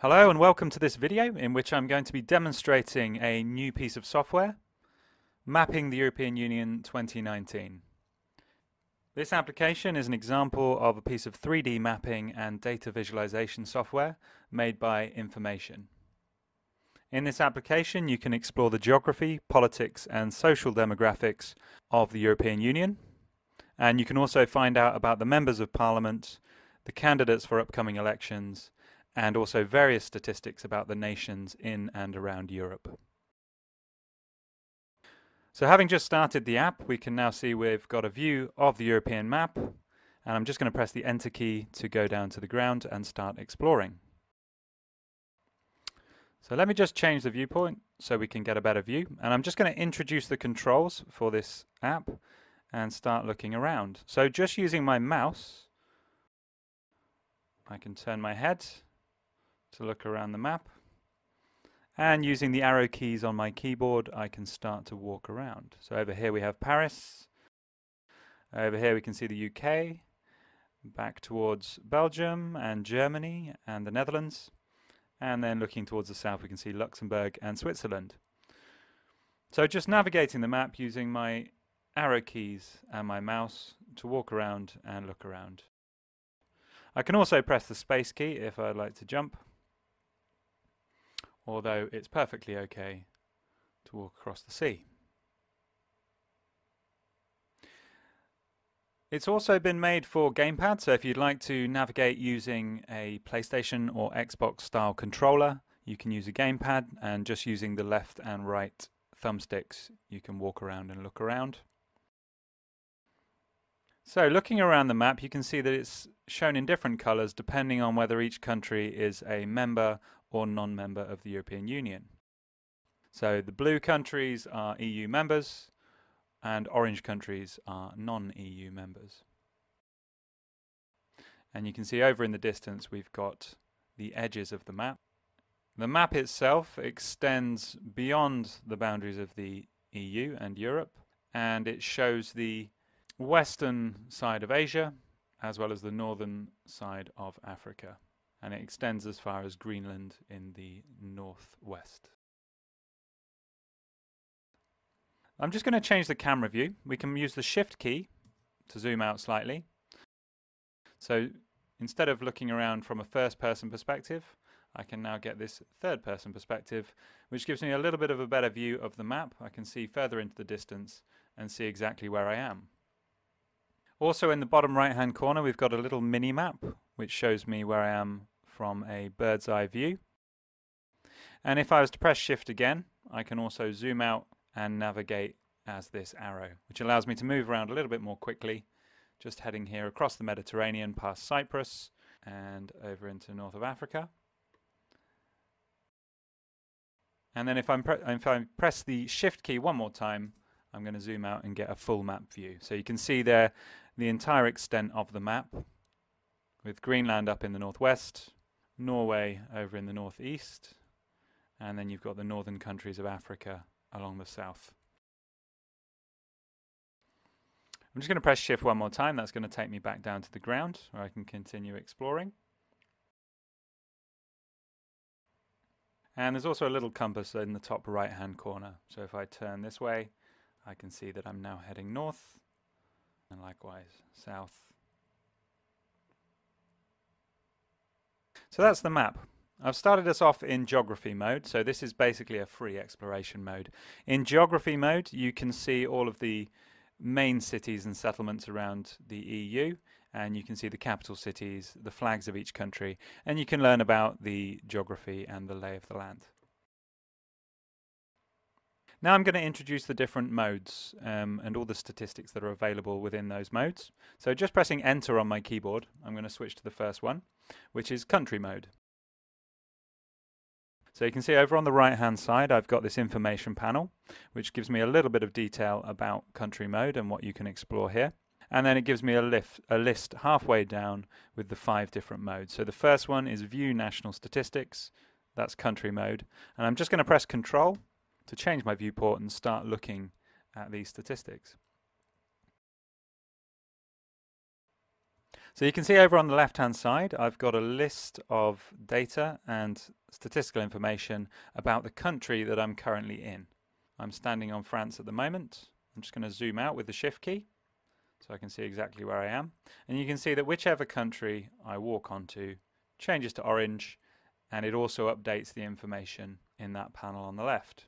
Hello and welcome to this video in which I'm going to be demonstrating a new piece of software, Mapping the European Union 2019. This application is an example of a piece of 3D mapping and data visualization software made by Informat10n. In this application you can explore the geography, politics and social demographics of the European Union and you can also find out about the members of parliament, the candidates for upcoming elections and also various statistics about the nations in and around Europe. So having just started the app, we can now see we've got a view of the European map, and I'm just going to press the Enter key to go down to the ground and start exploring. So let me just change the viewpoint so we can get a better view, and I'm just going to introduce the controls for this app and start looking around. So just using my mouse, I can turn my head to look around the map. And using the arrow keys on my keyboard, I can start to walk around. So over here we have Paris. Over here we can see the UK. Back towards Belgium and Germany and the Netherlands. And then looking towards the south, we can see Luxembourg and Switzerland. So just navigating the map using my arrow keys and my mouse to walk around and look around. I can also press the space key if I'd like to jump although it's perfectly okay to walk across the sea. It's also been made for gamepad, so if you'd like to navigate using a PlayStation or Xbox style controller, you can use a gamepad and just using the left and right thumbsticks you can walk around and look around. So looking around the map you can see that it's shown in different colours depending on whether each country is a member or non-member of the European Union. So the blue countries are EU members and orange countries are non-EU members. And you can see over in the distance we've got the edges of the map. The map itself extends beyond the boundaries of the EU and Europe and it shows the western side of Asia as well as the northern side of Africa and it extends as far as Greenland in the northwest. I'm just going to change the camera view. We can use the shift key to zoom out slightly. So instead of looking around from a first person perspective, I can now get this third person perspective, which gives me a little bit of a better view of the map. I can see further into the distance and see exactly where I am. Also in the bottom right hand corner we've got a little mini map which shows me where I am from a bird's eye view. And if I was to press shift again, I can also zoom out and navigate as this arrow, which allows me to move around a little bit more quickly, just heading here across the Mediterranean past Cyprus and over into north of Africa. And then if, if I press the shift key one more time, I'm going to zoom out and get a full map view. So you can see there the entire extent of the map with Greenland up in the northwest, Norway over in the northeast, and then you've got the northern countries of Africa along the south. I'm just going to press shift one more time. That's going to take me back down to the ground where I can continue exploring. And there's also a little compass in the top right hand corner. So if I turn this way, I can see that I'm now heading north and likewise south So that's the map. I've started us off in geography mode, so this is basically a free exploration mode. In geography mode, you can see all of the main cities and settlements around the EU, and you can see the capital cities, the flags of each country, and you can learn about the geography and the lay of the land. Now I'm going to introduce the different modes um, and all the statistics that are available within those modes. So just pressing enter on my keyboard, I'm going to switch to the first one, which is country mode. So you can see over on the right hand side I've got this information panel which gives me a little bit of detail about country mode and what you can explore here. And then it gives me a, lift, a list halfway down with the five different modes. So the first one is view national statistics, that's country mode. And I'm just going to press control to change my viewport and start looking at these statistics. So you can see over on the left hand side, I've got a list of data and statistical information about the country that I'm currently in. I'm standing on France at the moment. I'm just going to zoom out with the shift key so I can see exactly where I am. And you can see that whichever country I walk onto changes to orange and it also updates the information in that panel on the left.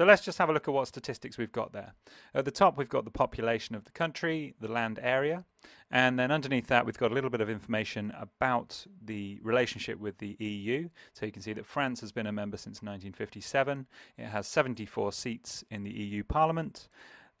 So let's just have a look at what statistics we've got there. At the top, we've got the population of the country, the land area, and then underneath that, we've got a little bit of information about the relationship with the EU. So you can see that France has been a member since 1957. It has 74 seats in the EU Parliament.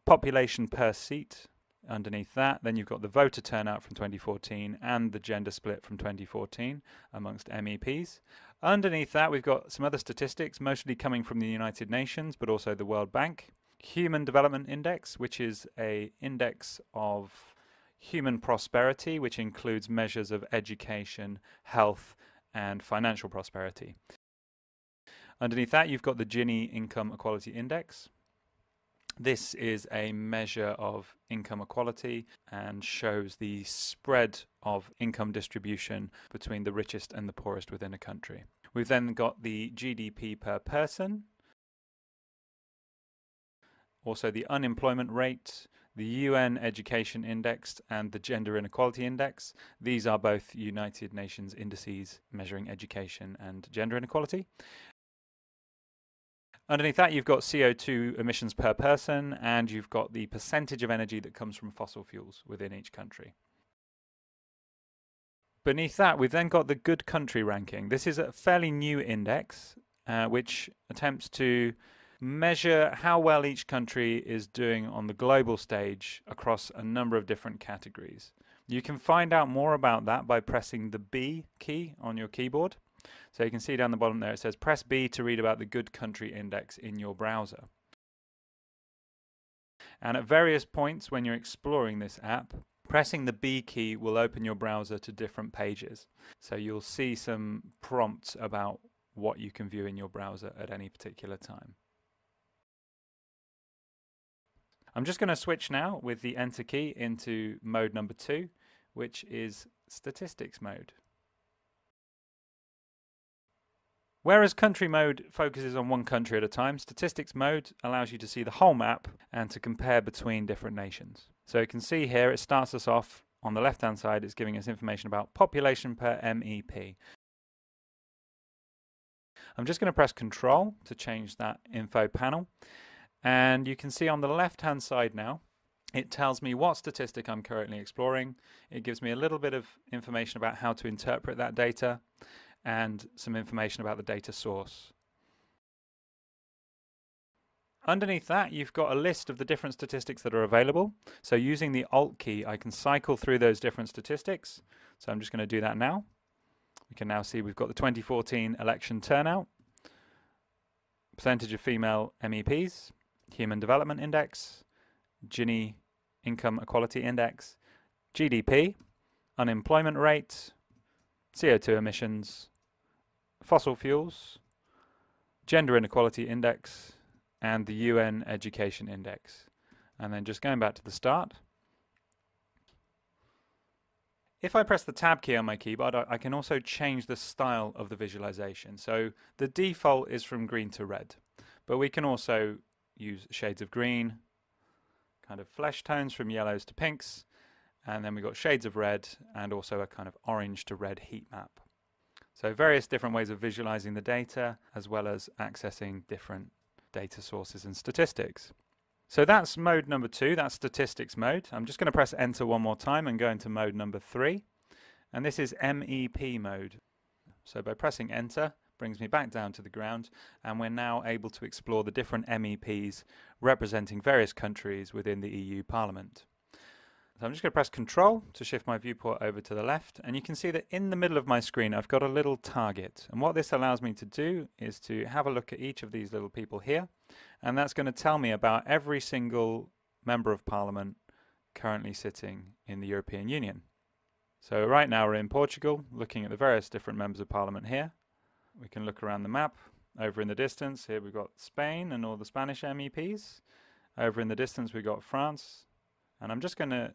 Population per seat, underneath that. Then you've got the voter turnout from 2014 and the gender split from 2014 amongst MEPs. Underneath that, we've got some other statistics, mostly coming from the United Nations, but also the World Bank. Human Development Index, which is a index of human prosperity, which includes measures of education, health, and financial prosperity. Underneath that, you've got the Gini Income Equality Index, this is a measure of income equality and shows the spread of income distribution between the richest and the poorest within a country. We've then got the GDP per person, also the unemployment rate, the UN Education Index and the Gender Inequality Index. These are both United Nations indices measuring education and gender inequality. Underneath that, you've got CO2 emissions per person, and you've got the percentage of energy that comes from fossil fuels within each country. Beneath that, we've then got the good country ranking. This is a fairly new index, uh, which attempts to measure how well each country is doing on the global stage across a number of different categories. You can find out more about that by pressing the B key on your keyboard. So you can see down the bottom there it says press B to read about the good country index in your browser. And at various points when you're exploring this app, pressing the B key will open your browser to different pages. So you'll see some prompts about what you can view in your browser at any particular time. I'm just going to switch now with the enter key into mode number two, which is statistics mode. Whereas country mode focuses on one country at a time, statistics mode allows you to see the whole map and to compare between different nations. So you can see here it starts us off on the left hand side, it's giving us information about population per MEP. I'm just going to press Control to change that info panel. And you can see on the left hand side now, it tells me what statistic I'm currently exploring. It gives me a little bit of information about how to interpret that data and some information about the data source. Underneath that, you've got a list of the different statistics that are available. So using the Alt key, I can cycle through those different statistics. So I'm just going to do that now. We can now see we've got the 2014 election turnout, percentage of female MEPs, Human Development Index, Gini Income Equality Index, GDP, unemployment rate, CO2 emissions, fossil fuels, gender inequality index, and the UN education index. And then just going back to the start. If I press the tab key on my keyboard, I, can also change the style of the visualization. So the default is from green to red, but we can also use shades of green, kind of flesh tones from yellows to pinks, and then we've got shades of red and also a kind of orange to red heat map. So various different ways of visualizing the data as well as accessing different data sources and statistics. So that's mode number two, that's statistics mode. I'm just going to press enter one more time and go into mode number three. And this is MEP mode. So by pressing enter, brings me back down to the ground and we're now able to explore the different MEPs representing various countries within the EU Parliament. So I'm just going to press Control to shift my viewport over to the left and you can see that in the middle of my screen I've got a little target and what this allows me to do is to have a look at each of these little people here and that's going to tell me about every single Member of Parliament currently sitting in the European Union. So right now we're in Portugal looking at the various different Members of Parliament here. We can look around the map over in the distance here we've got Spain and all the Spanish MEPs Over in the distance we've got France. And I'm just going to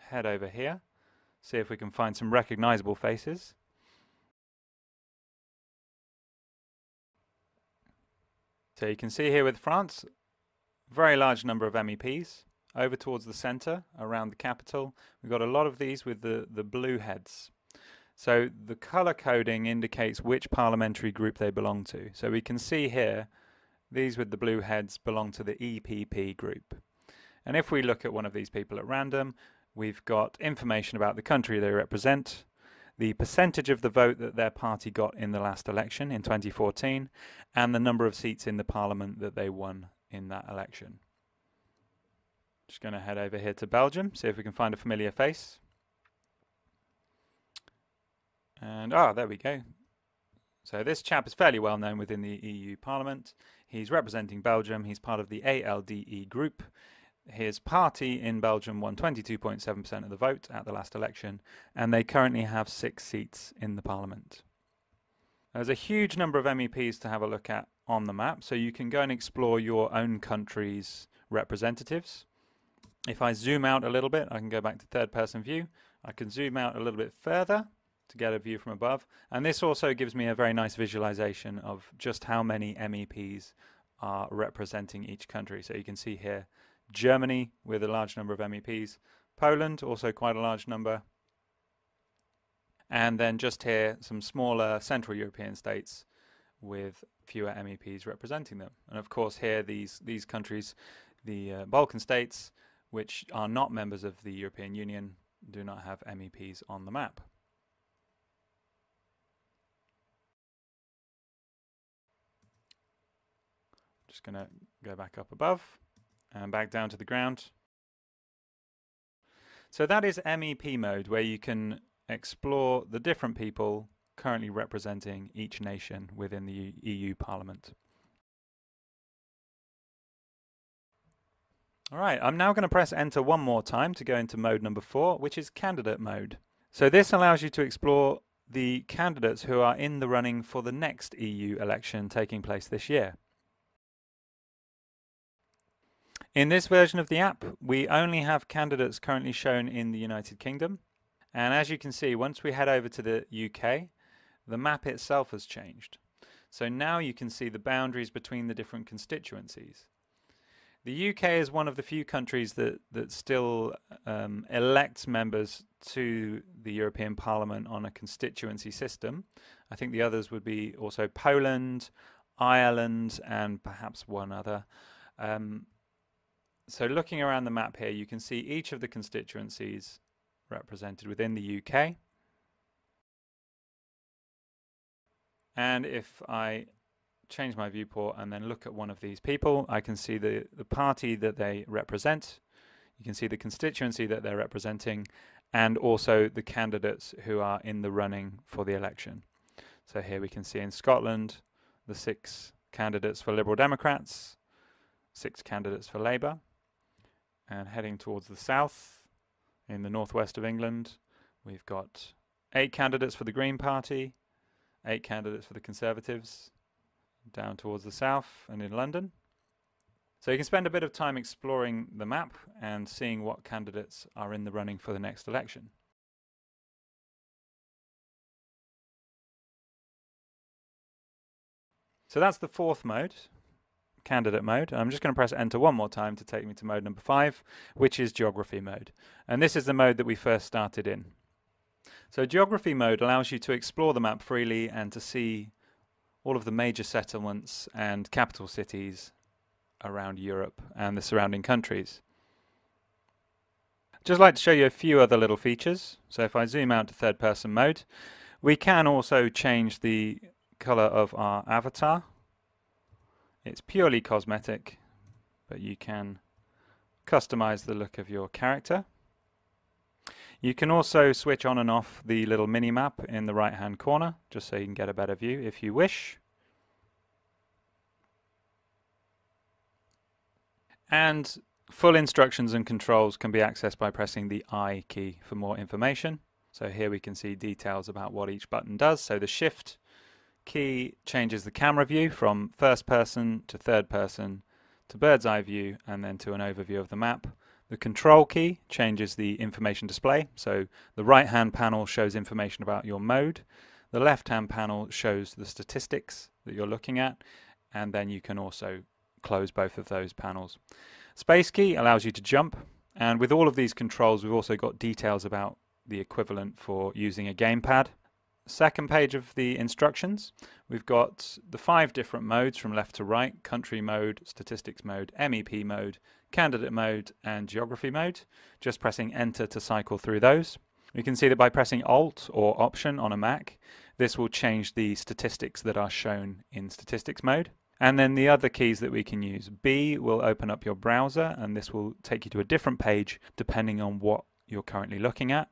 head over here, see if we can find some recognizable faces. So you can see here with France, very large number of MEPs over towards the center around the capital. We've got a lot of these with the, the blue heads. So the color coding indicates which parliamentary group they belong to. So we can see here, these with the blue heads belong to the EPP group. And if we look at one of these people at random, we've got information about the country they represent, the percentage of the vote that their party got in the last election in 2014, and the number of seats in the parliament that they won in that election. Just going to head over here to Belgium, see if we can find a familiar face. And, ah, there we go. So this chap is fairly well known within the EU Parliament. He's representing Belgium. He's part of the ALDE group. His party in Belgium won 22.7% of the vote at the last election, and they currently have six seats in the Parliament. There's a huge number of MEPs to have a look at on the map, so you can go and explore your own country's representatives. If I zoom out a little bit, I can go back to third person view. I can zoom out a little bit further to get a view from above. And this also gives me a very nice visualization of just how many MEPs are representing each country. So you can see here Germany with a large number of MEPs, Poland also quite a large number, and then just here some smaller Central European states with fewer MEPs representing them. And of course here these these countries, the uh, Balkan states, which are not members of the European Union, do not have MEPs on the map. Just going to go back up above and back down to the ground. So that is MEP mode where you can explore the different people currently representing each nation within the EU Parliament. Alright, I'm now going to press enter one more time to go into mode number four, which is candidate mode. So this allows you to explore the candidates who are in the running for the next EU election taking place this year. In this version of the app, we only have candidates currently shown in the United Kingdom. And as you can see, once we head over to the UK, the map itself has changed. So now you can see the boundaries between the different constituencies. The UK is one of the few countries that, that still um, elects members to the European Parliament on a constituency system. I think the others would be also Poland, Ireland, and perhaps one other. Um, so looking around the map here, you can see each of the constituencies represented within the UK. And if I change my viewport and then look at one of these people, I can see the, the party that they represent. You can see the constituency that they're representing and also the candidates who are in the running for the election. So here we can see in Scotland the six candidates for Liberal Democrats, six candidates for Labour, and heading towards the south in the northwest of England, we've got eight candidates for the Green Party, eight candidates for the Conservatives, down towards the south and in London. So you can spend a bit of time exploring the map and seeing what candidates are in the running for the next election. So that's the fourth mode, candidate mode. I'm just going to press enter one more time to take me to mode number five, which is geography mode. And this is the mode that we first started in. So geography mode allows you to explore the map freely and to see all of the major settlements and capital cities around Europe and the surrounding countries. Just like to show you a few other little features. So if I zoom out to third person mode, we can also change the color of our avatar it's purely cosmetic, but you can customize the look of your character. You can also switch on and off the little mini map in the right hand corner, just so you can get a better view if you wish. And full instructions and controls can be accessed by pressing the I key for more information. So here we can see details about what each button does. So the shift key changes the camera view from first person to third person to bird's eye view and then to an overview of the map. The control key changes the information display. So the right hand panel shows information about your mode. The left hand panel shows the statistics that you're looking at. And then you can also close both of those panels. Space key allows you to jump. And with all of these controls, we've also got details about the equivalent for using a gamepad. Second page of the instructions, we've got the five different modes from left to right, country mode, statistics mode, MEP mode, candidate mode and geography mode. Just pressing enter to cycle through those. We can see that by pressing Alt or Option on a Mac, this will change the statistics that are shown in statistics mode. And then the other keys that we can use. B will open up your browser and this will take you to a different page depending on what you're currently looking at.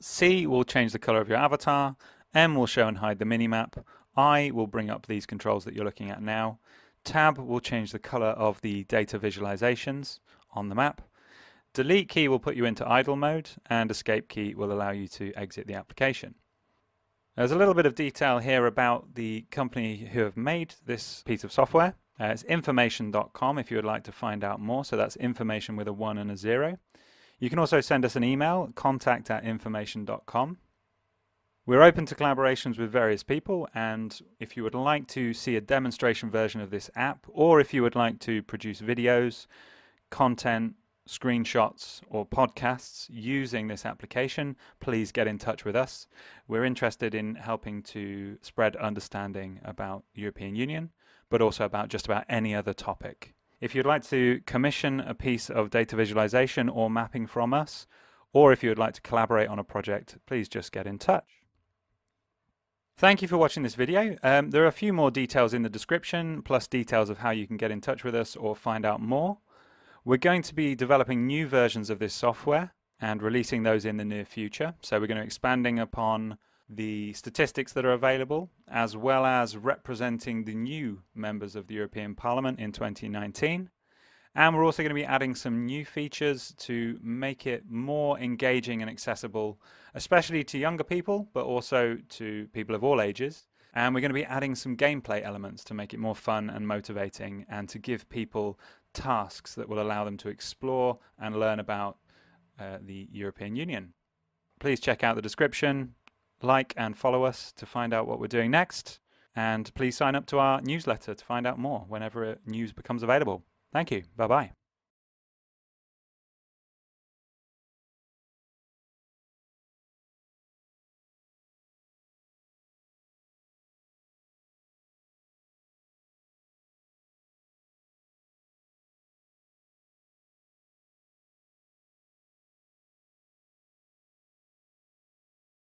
C will change the color of your avatar. M will show and hide the minimap. I will bring up these controls that you're looking at now. Tab will change the color of the data visualizations on the map. Delete key will put you into idle mode and escape key will allow you to exit the application. There's a little bit of detail here about the company who have made this piece of software. Uh, it's informat10n.com if you would like to find out more. So that's information with a one and a zero. You can also send us an email, contact at informat10n.com. We're open to collaborations with various people, and if you would like to see a demonstration version of this app, or if you would like to produce videos, content, screenshots, or podcasts using this application, please get in touch with us. We're interested in helping to spread understanding about European Union, but also about just about any other topic. If you'd like to commission a piece of data visualization or mapping from us, or if you would like to collaborate on a project, please just get in touch. Thank you for watching this video. Um, there are a few more details in the description, plus details of how you can get in touch with us or find out more. We're going to be developing new versions of this software and releasing those in the near future. So we're going to be expanding upon the statistics that are available, as well as representing the new members of the European Parliament in 2019. And we're also going to be adding some new features to make it more engaging and accessible, especially to younger people, but also to people of all ages. And we're going to be adding some gameplay elements to make it more fun and motivating and to give people tasks that will allow them to explore and learn about uh, the European Union. Please check out the description, like and follow us to find out what we're doing next. And please sign up to our newsletter to find out more whenever news becomes available. Thank you. Bye bye.